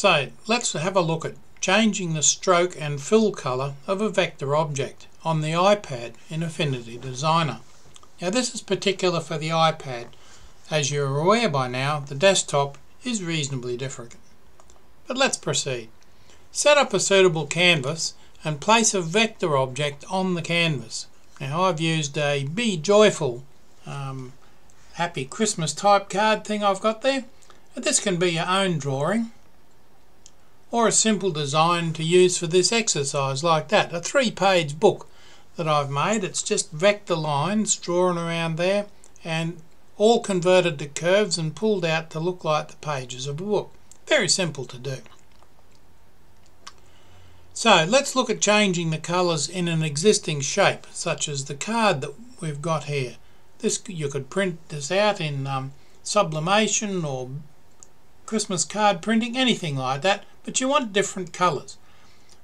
So let's have a look at changing the stroke and fill colour of a vector object on the iPad in Affinity Designer. Now this is particular for the iPad. As you're aware by now, the desktop is reasonably different. But let's proceed. Set up a suitable canvas and place a vector object on the canvas. Now I've used a Be Joyful um, Happy Christmas type card thing I've got there. But this can be your own drawing or a simple design to use for this exercise like that. A three page book that I've made. It's just vector lines drawn around there and all converted to curves and pulled out to look like the pages of a book. Very simple to do. So let's look at changing the colours in an existing shape such as the card that we've got here. This You could print this out in um, sublimation or Christmas card printing, anything like that, but you want different colours.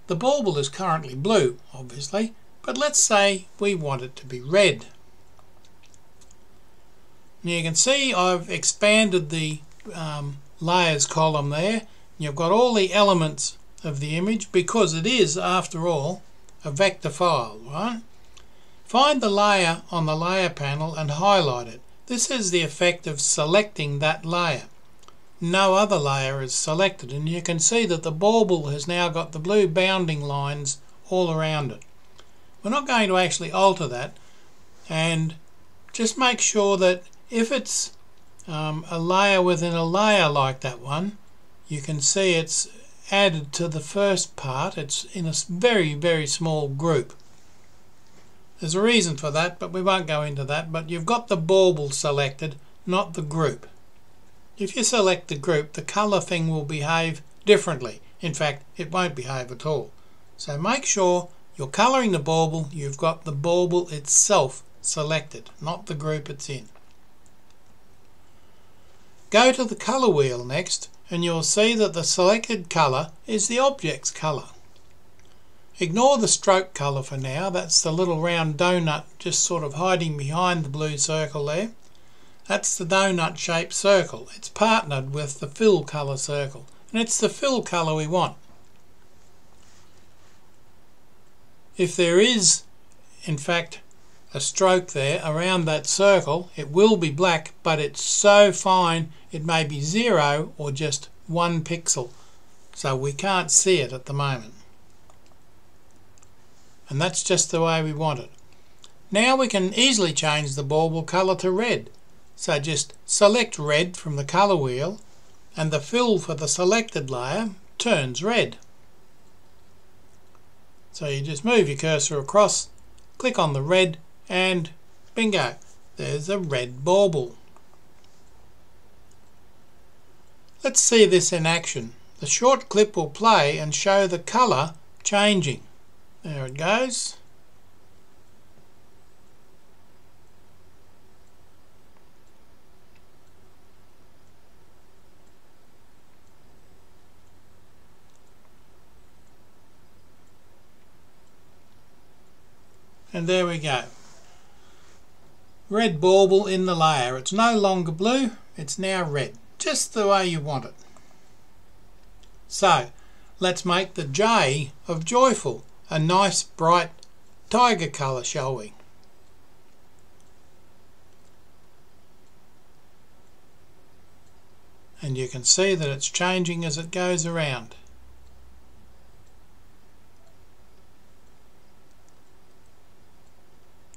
The bauble is currently blue, obviously, but let's say we want it to be red. Now you can see I've expanded the um, layers column there. You've got all the elements of the image because it is, after all, a vector file, right? Find the layer on the layer panel and highlight it. This is the effect of selecting that layer. No other layer is selected and you can see that the bauble has now got the blue bounding lines all around it. We're not going to actually alter that and just make sure that if it's um, a layer within a layer like that one you can see it's added to the first part. It's in a very, very small group. There's a reason for that, but we won't go into that. But you've got the bauble selected, not the group. If you select the group, the colour thing will behave differently. In fact, it won't behave at all. So make sure you're colouring the bauble, you've got the bauble itself selected, not the group it's in. Go to the colour wheel next and you'll see that the selected colour is the object's colour. Ignore the stroke colour for now, that's the little round donut just sort of hiding behind the blue circle there. That's the donut shaped circle. It's partnered with the fill colour circle and it's the fill colour we want. If there is in fact a stroke there around that circle it will be black but it's so fine it may be zero or just one pixel so we can't see it at the moment and that's just the way we want it now we can easily change the bauble colour to red so just select red from the colour wheel and the fill for the selected layer turns red. So you just move your cursor across click on the red and bingo there's a red bauble. Let's see this in action. The short clip will play and show the colour changing. There it goes and there we go red bauble in the layer. It's no longer blue, it's now red, just the way you want it. So, let's make the J of joyful a nice bright tiger colour, shall we? And you can see that it's changing as it goes around.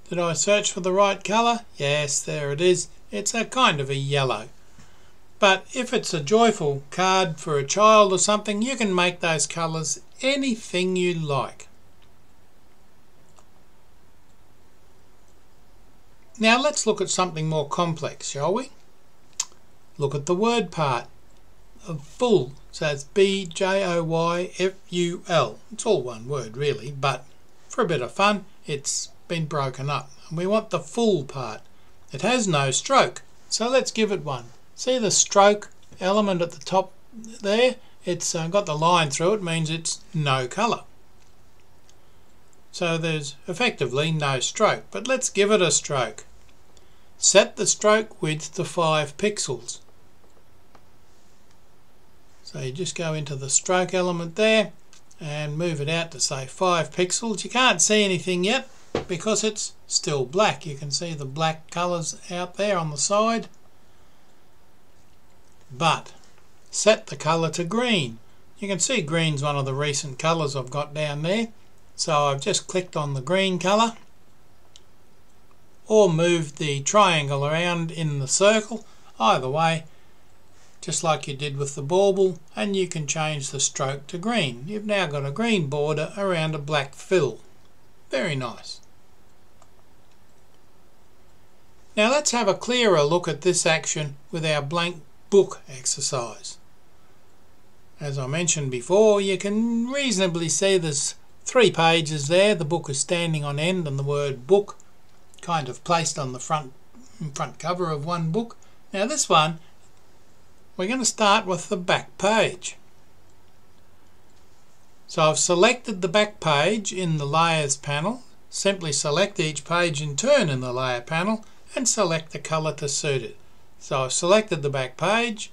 Did I search for the right colour? Yes, there it is. It's a kind of a yellow. But if it's a joyful card for a child or something, you can make those colours anything you like. Now let's look at something more complex, shall we? Look at the word part of full. So it's B-J-O-Y-F-U-L. It's all one word really, but for a bit of fun, it's been broken up. And we want the full part. It has no stroke, so let's give it one. See the stroke element at the top there? It's uh, got the line through it, means it's no colour. So there's effectively no stroke, but let's give it a stroke. Set the stroke width to 5 pixels. So you just go into the stroke element there and move it out to say 5 pixels. You can't see anything yet because it's still black. You can see the black colours out there on the side. But set the colour to green. You can see green's one of the recent colours I've got down there. So I've just clicked on the green colour or moved the triangle around in the circle. Either way, just like you did with the bauble, and you can change the stroke to green. You've now got a green border around a black fill. Very nice. Now let's have a clearer look at this action with our blank book exercise. As I mentioned before, you can reasonably see there's three pages there. The book is standing on end and the word book kind of placed on the front front cover of one book. Now this one, we're going to start with the back page. So I've selected the back page in the layers panel. Simply select each page in turn in the layer panel and select the colour to suit it. So I've selected the back page,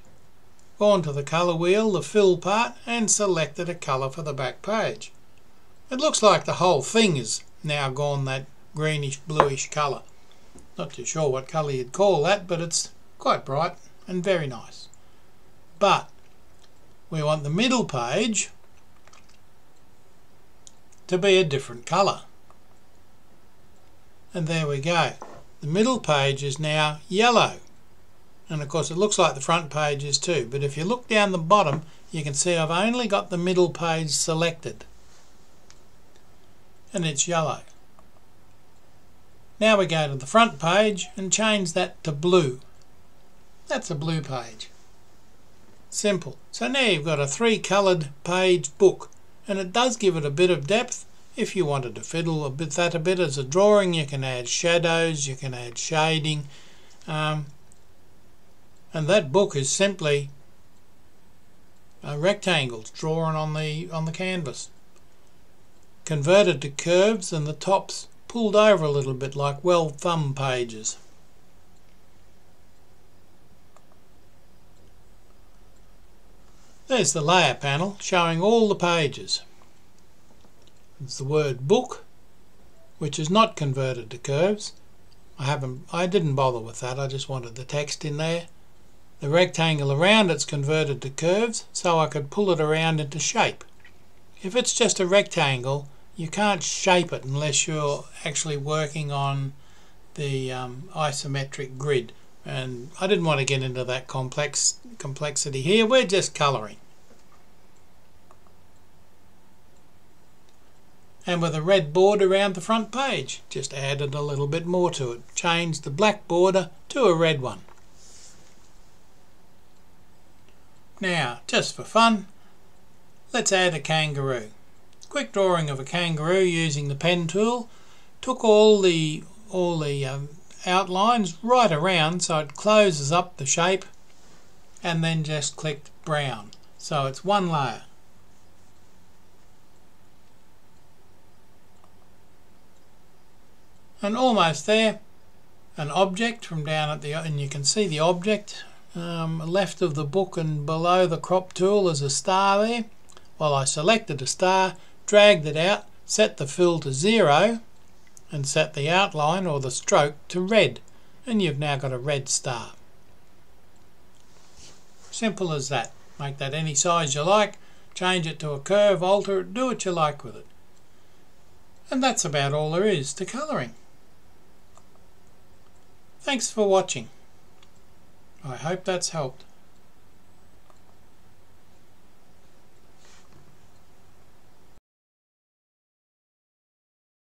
gone to the colour wheel, the fill part, and selected a colour for the back page. It looks like the whole thing is now gone that greenish bluish colour. Not too sure what colour you'd call that, but it's quite bright and very nice. But we want the middle page to be a different colour. And there we go. The middle page is now yellow. And of course it looks like the front page is too. But if you look down the bottom, you can see I've only got the middle page selected. And it's yellow. Now we go to the front page and change that to blue. That's a blue page. Simple. So now you've got a three coloured page book and it does give it a bit of depth if you wanted to fiddle a bit that a bit as a drawing, you can add shadows, you can add shading. Um, and that book is simply rectangles drawn on the on the canvas converted to curves and the tops pulled over a little bit like well thumb pages there's the layer panel showing all the pages it's the word book, which is not converted to curves. I haven't, I didn't bother with that. I just wanted the text in there. The rectangle around it's converted to curves, so I could pull it around into shape. If it's just a rectangle, you can't shape it unless you're actually working on the um, isometric grid. And I didn't want to get into that complex complexity here. We're just colouring. and with a red border around the front page. Just added a little bit more to it. Changed the black border to a red one. Now, just for fun, let's add a kangaroo. Quick drawing of a kangaroo using the pen tool. Took all the all the um, outlines right around so it closes up the shape and then just clicked brown. So it's one layer. and almost there an object from down at the and you can see the object um, left of the book and below the crop tool is a star there well I selected a star dragged it out set the fill to zero and set the outline or the stroke to red and you've now got a red star simple as that make that any size you like change it to a curve alter it do what you like with it and that's about all there is to colouring Thanks for watching. I hope that's helped.